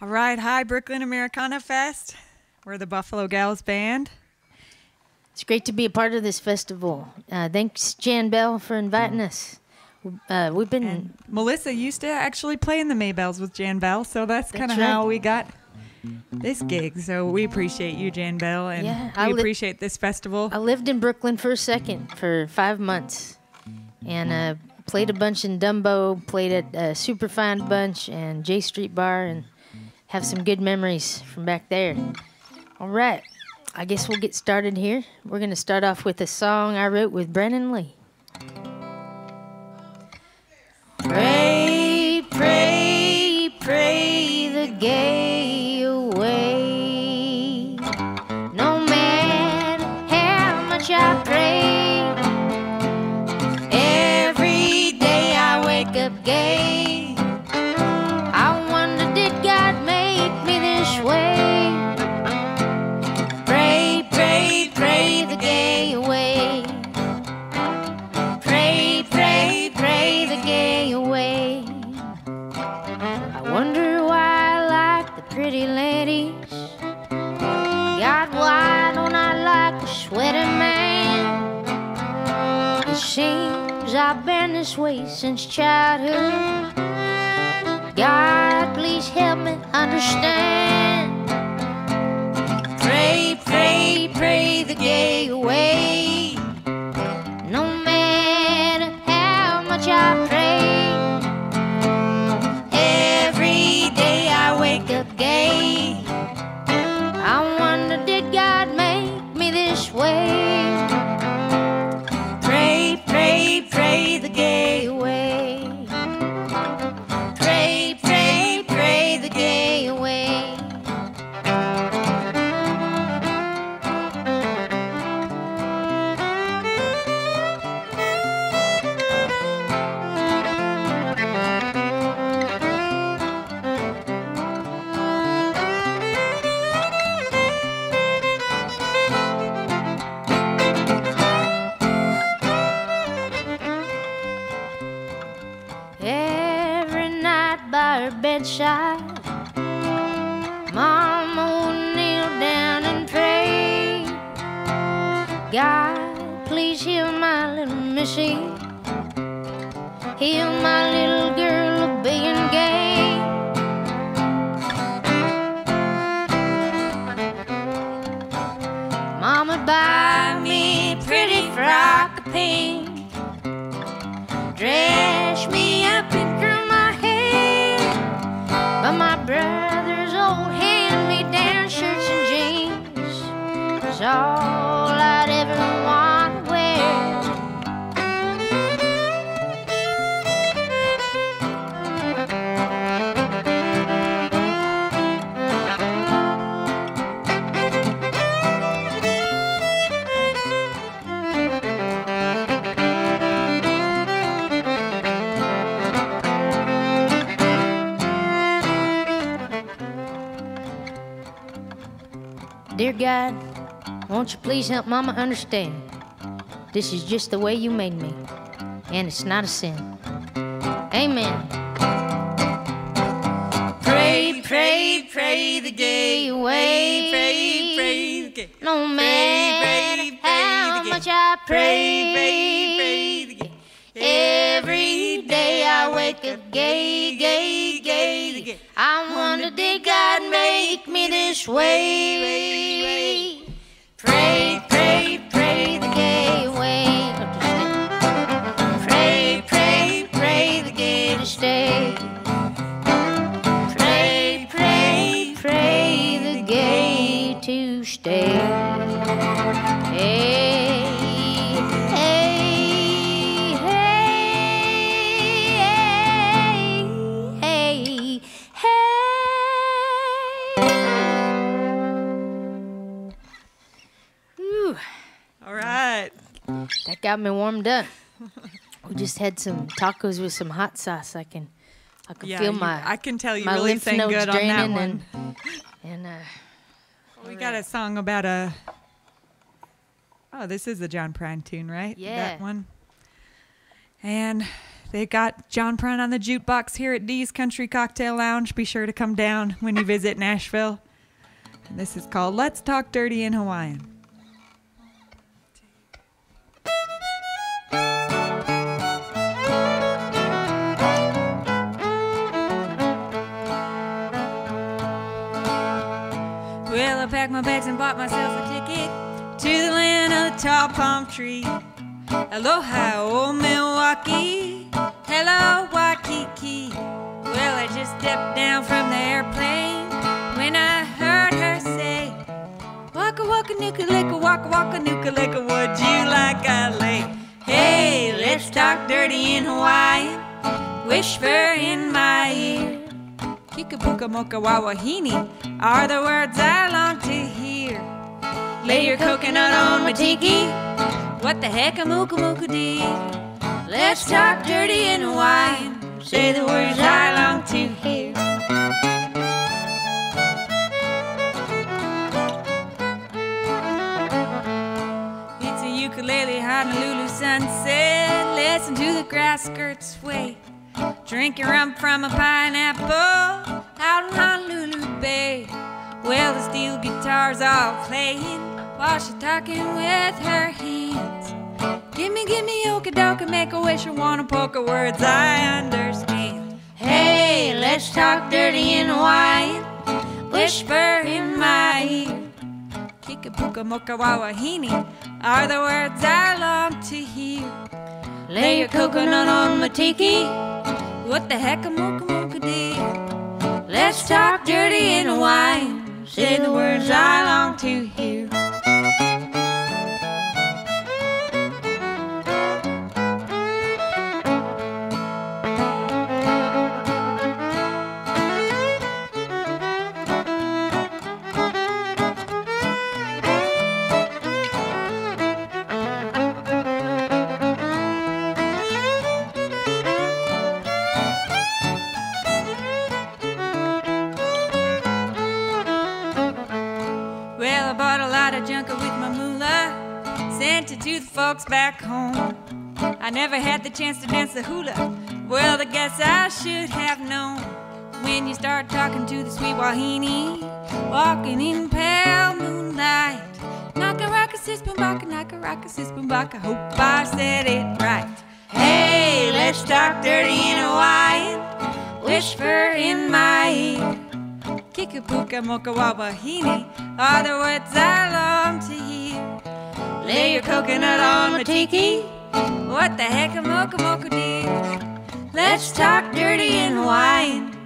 All right, hi Brooklyn Americana Fest. We're the Buffalo Gals Band. It's great to be a part of this festival. Uh, thanks, Jan Bell, for inviting us. Uh, we've been. And Melissa used to actually play in the Maybells with Jan Bell, so that's, That's kind of right. how we got this gig. So we appreciate you, Jan Bell, and Yeah, we appreciate this festival. I lived in Brooklyn for a second for five months, and uh, played a bunch in Dumbo, played at uh, Superfine Bunch and J Street Bar, and have some good memories from back there. All right, I guess we'll get started here. We're gonna start off with a song I wrote with Brennan Lee. Seems I've been this way since childhood. God, please help me understand. Pray, pray, pray the gay Dear won't you please help Mama understand? This is just the way you made me, and it's not a sin. Amen. Pray, pray, pray the gay away. Pray, pray the gay- No matter pray, pray how much I Pray, pray. pray, pray the gay- Every day I wake up gay, gay, gay. I wonder, did God make me this way? Pray, pray, pray the gay away. Pray, pray, pray the gay to stay. Pray, pray, pray the gay to stay. Hey, got me warmed up. We just had some tacos with some hot sauce. I can, I can Yeah, feel you- my, I can tell you my really lymph sang nodes good on that one. and, and uh, We got a song about a. Oh, this is the John Prine tune, right? Yeah. That one. And They got John Prine on the jukebox here at Dee's Country Cocktail Lounge. Be sure to come down when you visit Nashville. And this is called Let's Talk Dirty in Hawaiian. My bags and bought myself a ticket to the land of the tall palm tree. Aloha, old Milwaukee. Hello, Waikiki. Well, I just stepped down from the airplane when I heard her say, Waka waka nuka lika, waka waka nuka lika, would you like a lake? Hey, let's talk dirty in Hawaiian. Whisper in my ear. Kikapuka moka wawahini are the words I hear. Lay your coconut on my tiki. What the heck a mooka mooka dee? Let's talk dirty in Hawaiian. Say the words I long to hear. It's a ukulele Honolulu sunset. Listen to the grass skirts sway. Drinking rum from a pineapple out in Honolulu Bay. Well, the steel guitar's all playing while she's talking with her hands. Gimme, gimme, oka doka, make a wish, or wanna poke words I understand. Hey, let's talk dirty in Hawaiian. Whisper in my ear. Kikapuka moka wawahini are the words I long to hear. Lay your coconut on my tiki. What the heck a moka, moka, dear? Let's talk dirty in Hawaiian. Say the words I long to hear. Bought a lot of junker with my moolah, sent it to the folks back home. I never had the chance to dance the hula. Well, I guess I should have known. When you start talking to the sweet wahine, walking in pale moonlight. Nakaraka sis baka, nakaraka sis baka. Hope I said it right. Hey, let's talk dirty in Hawaiian. Whisper in my ear. Kikapuka moka wawahini are the words I long to hear. Lay your coconut on my tiki. What the heck a mocha mocha dear? Let's talk dirty and Hawaiian.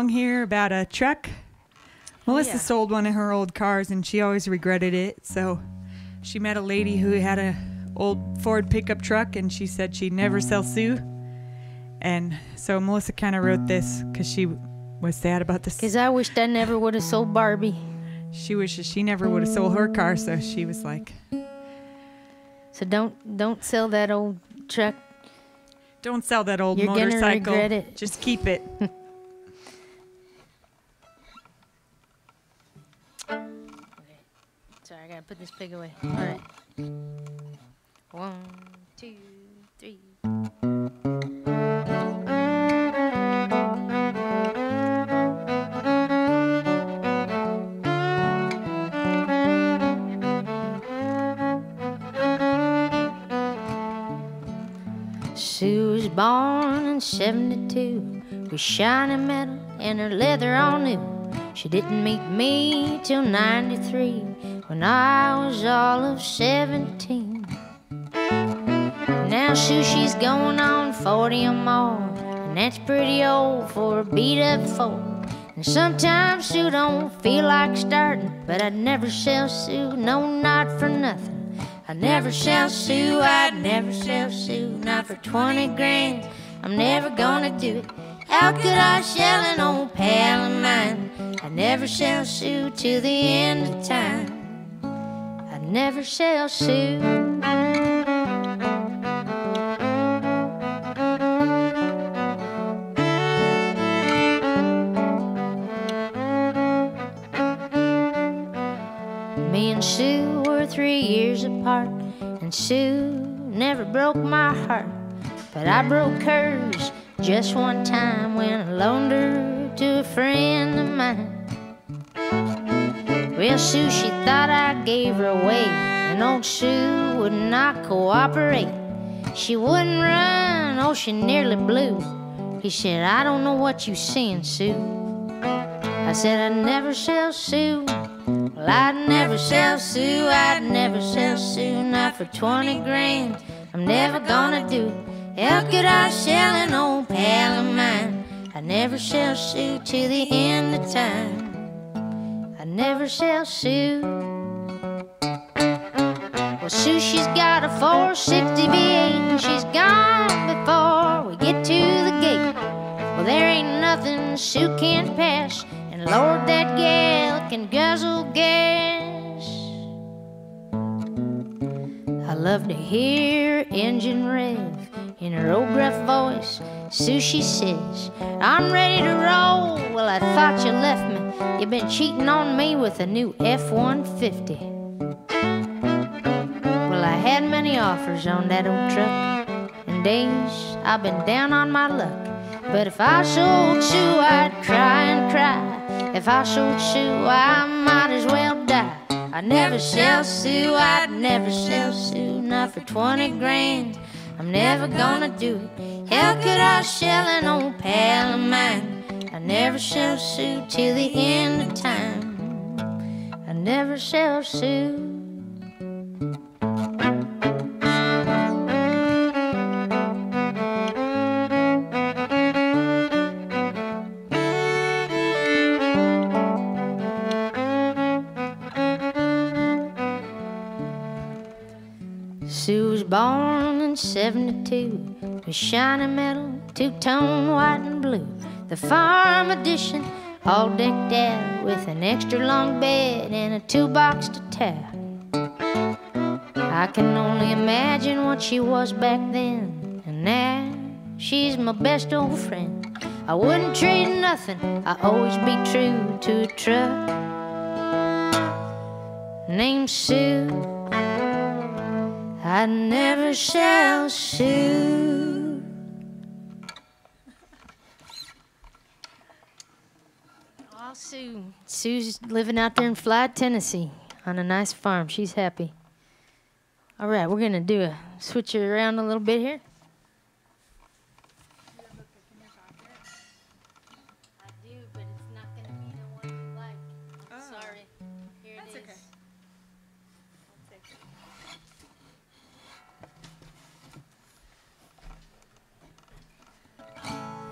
Song here about a truck. Melissa oh, yeah. sold one of her old cars and she always regretted it. So she met a lady who had a old Ford pickup truck and she said she'd never sell Sue. And so Melissa kind of wrote this because she was sad about this. Cause I wished I never would have sold Barbie. She wishes she never would have sold her car, so she was like, So don't don't sell that old truck. "Don't sell that old You're gonna motorcycle. regret it." Just keep it." Sorry, put this pig away. All right. One, two, three. Sue was born in 72 with shiny metal and her leather all new. She didn't meet me till 93 when I was all of 17. Now Sue, she's going on 40 or more, and that's pretty old for a beat up Ford. And sometimes Sue don't feel like starting, but I'd never sell Sue, no, not for nothing. I'd never sell Sue, I'd never sell Sue, not for 20 grand. I'm never gonna do it. How could I sell an old pal of mine? I'd never sell Sue till the end of time never shall Sue. Me and Sue were three years apart, and Sue never broke my heart. But I broke hers just one time when I loaned her to a friend of mine. Well, Sue, she thought I gave her away, and old Sue would not cooperate. She wouldn't run, oh, she nearly blew. He said, I don't know what you saying, Sue. I said, I never shall sue. Well, I'd never sell Sue, I'd never sell Sue, not for 20 grand. I'm never gonna do. How could I sell an old pal of mine? I never shall Sue till the end of time. Never shall Sue. Well, Sue, she's got a 460 V8 and she's gone before we get to the gate. Well, there ain't nothing Sue can't pass. And Lord, that gal can guzzle gas. I love to hear engine rev in her old gruff voice. Sue, she says, I'm ready to roll. Well, I thought you left me. You've been cheating on me with a new F 150. Well, I had many offers on that old truck, and days I've been down on my luck. But if I sold you, I'd cry and cry. If I sold you, I might as well die. I never sell Sue, I'd never sell Sue, not for 20 grand. I'm never gonna do it. How could I sell an old pal of mine? Never shall Sue till the end of time. I never shall Sue. Sue was born in 72 with shiny metal, two tone white and blue. The farm edition, all decked out with an extra long bed and a toolbox to tap. I can only imagine what she was back then, and now she's my best old friend. I wouldn't trade nothing, I always be true to a truck named Sue. I never shall sue. Sue. Sue's living out there in Floyd, Tennessee on a nice farm. She's happy. All right, we're going to do a switch it around a little bit here.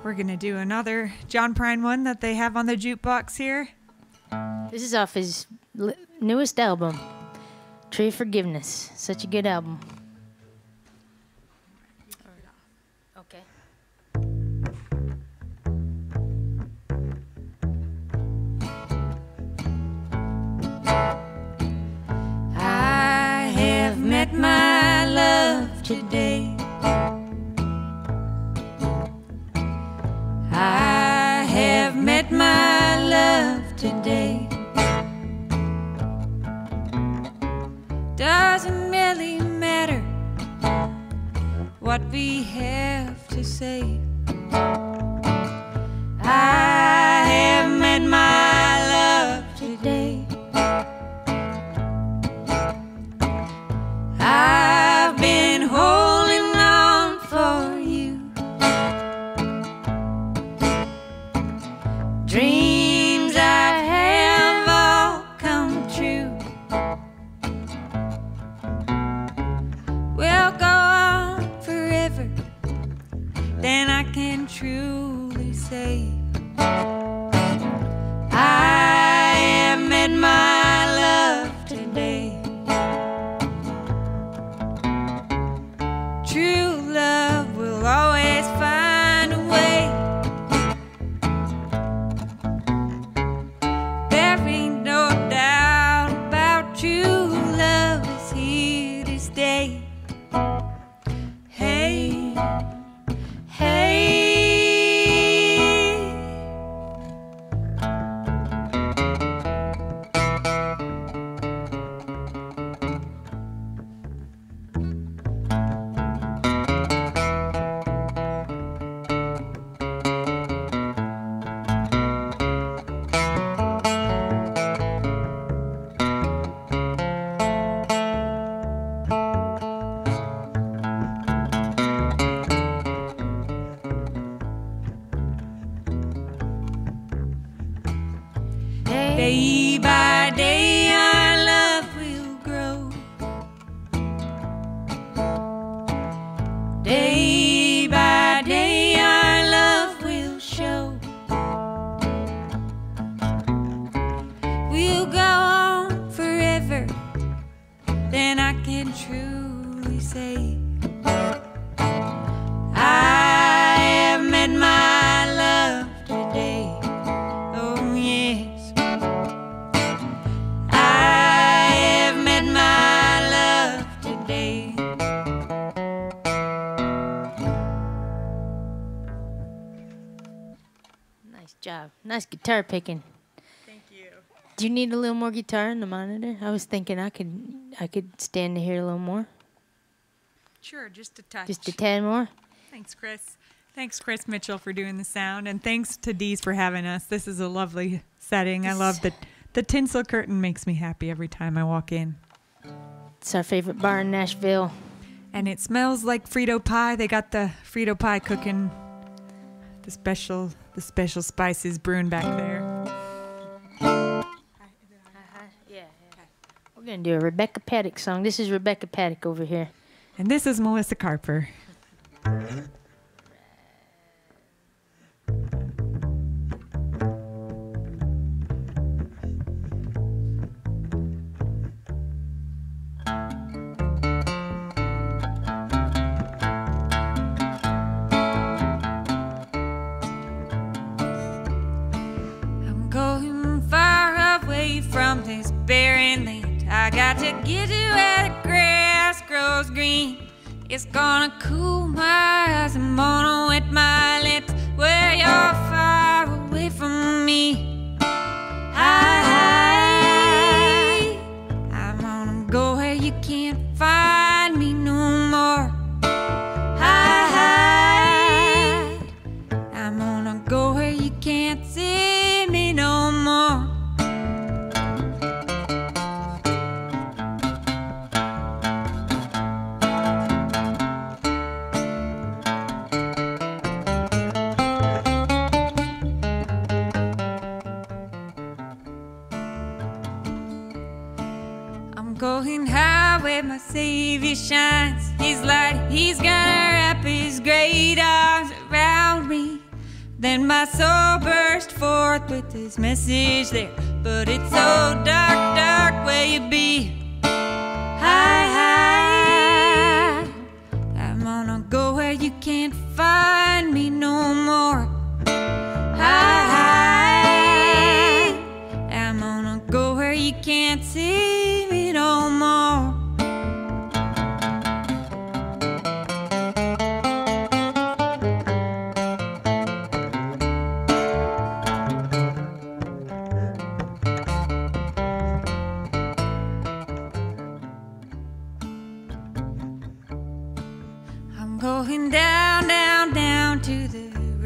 We're gonna do another John Prine one that they have on the jukebox here. This is off his newest album, Tree of Forgiveness. Such a good album. Doesn't really matter what we have to say. I have met my Nice guitar picking. Thank you. Do you need a little more guitar in the monitor? I was thinking I could I could stand to hear a little more. Sure, just a touch. Just a tad more. Thanks, Chris. Thanks, Chris Mitchell, for doing the sound, and thanks to Dee's for having us. This is a lovely setting. I love the the tinsel curtain makes me happy every time I walk in, It's our favorite bar in Nashville. and it smells like Frito pie. They got the Frito pie cooking, the special the special spices brewing back there. Yeah. We're gonna do a Rebecca Patek song. This is Rebecca Patek over here. And this is Melissa Carper. It's gonna cool my eyes. And gonna wet my lips. Where you're Then my soul burst forth with this message there. But it's so dark, dark where you be. High, high. I'm gonna go where you can't find me no more. High, high. I'm gonna go where you can't see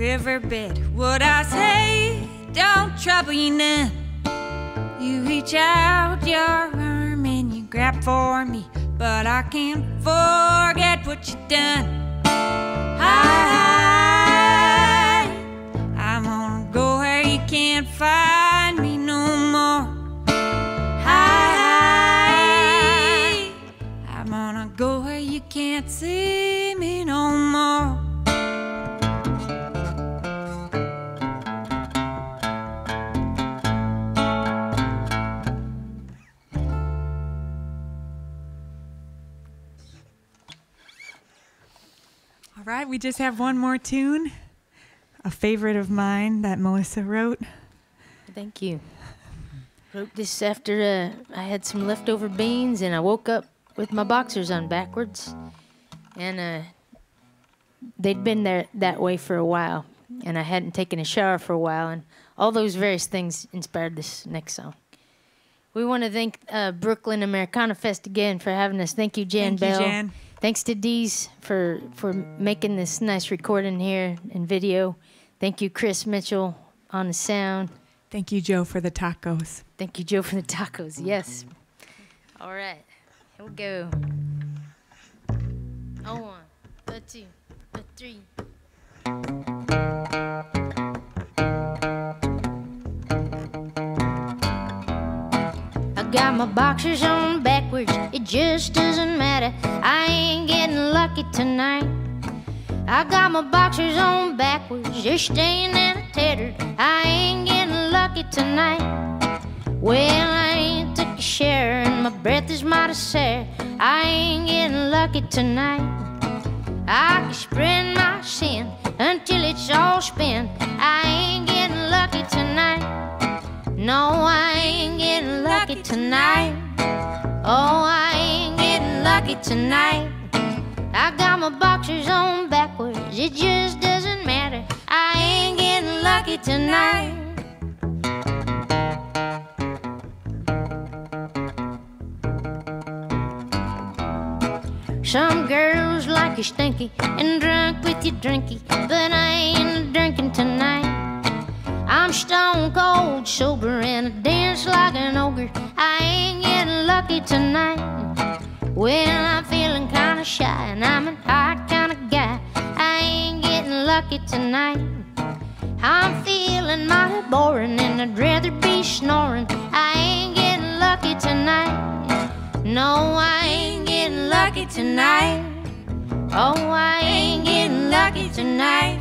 riverbed. What I say don't trouble you none. You reach out your arm and you grab for me, but I can't forget what you done. I, I'm gonna go where you can't find me no more. I, I'm gonna go where you can't see right, we just have one more tune, a favorite of mine that Melissa wrote. Thank you. Wrote this after uh, I had some leftover beans and I woke up with my boxers on backwards. And uh, they'd been there that way for a while. And I hadn't taken a shower for a while. And all those various things inspired this next song. We want to thank uh, Brooklyn Americana Fest again for having us. Thank you, Jan Thank you, Bell. Jan. Thanks to Dee's for, for making this nice recording here and video. Thank you, Chris Mitchell, on the sound. Thank you, Joe, for the tacos. Thank you, Joe, for the tacos. Yes. All right. Here we go. A one, a two, a three. got my boxers on backwards, it just doesn't matter. I ain't getting lucky tonight. I got my boxers on backwards, they're staying in a tattered. I ain't getting lucky tonight. Well, I ain't took a share, and my breath is mighty sad. I ain't getting lucky tonight. I can spread my sin until it's all spent. I ain't getting lucky tonight. No, I ain't getting lucky tonight. Oh, I ain't getting lucky tonight. I got my boxers on backwards, it just doesn't matter. I ain't getting lucky tonight. Some girls like you stinky and drunk with your drinky, but I ain't drinking tonight. I'm stone cold sober and I dance like an ogre. I ain't lucky tonight. Well, I'm feeling kinda shy and I'm a hot kind of guy. I ain't getting lucky tonight. I'm feeling mighty boring and I'd rather be snoring. I ain't getting lucky tonight. No, I ain't getting lucky tonight. Oh, I ain't getting lucky tonight.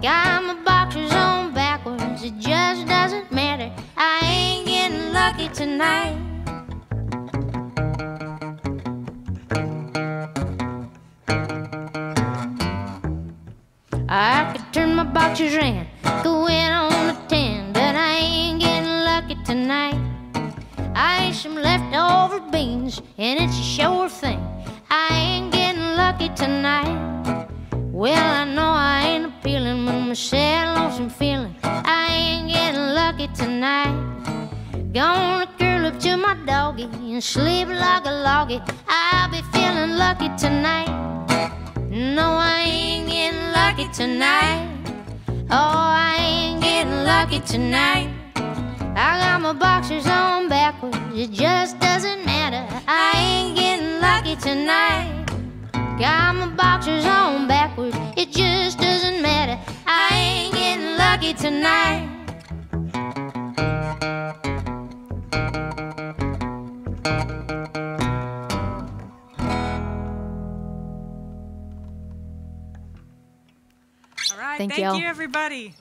Got my boxers on backwards, it just doesn't matter. I ain't getting lucky tonight. I could turn my boxers in, go in on a 10, but I ain't getting lucky tonight. I ate some leftover beans, and it's a sure thing. I ain't getting lucky tonight. Well, I know I ain't appealing, but my sad, lonesome feeling. I ain't getting lucky tonight. Gonna curl up to my doggy and sleep like a loggy. I'll be feeling lucky tonight. No, I ain't getting lucky tonight. Oh, I ain't getting lucky tonight. I got my boxers on backwards, it just doesn't matter. I ain't getting lucky tonight. Got my boxers on backwards, it just doesn't matter. I ain't getting lucky tonight. All right. Thank Thank, y'all. you, everybody.